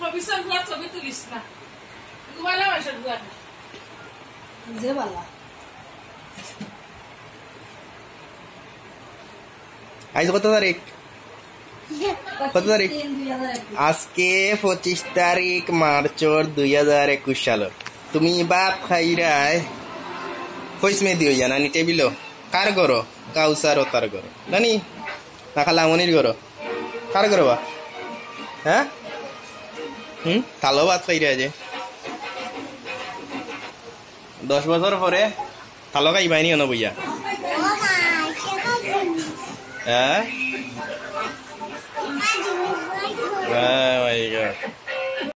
অফিসেরগুলা ছবি তুলিস না যে বালা আজ কত তারিখ কত তারিখ? আজকে পঁচিশ তারিখ মার্চর দুই হাজার একুশ সালের তুমি বাপ খাইরায় কইস মে দিও জানানি টেবিল কার করো কাউসার ও তার করো নানি না খালা মনির করো কার করো বা হ্যাঁ হুম? তালো ভাত খাইরা যে। দশ বছর পরে তালো খাইবাইনি অন বইয়া। হ্যাঁ? হ্যাঁ.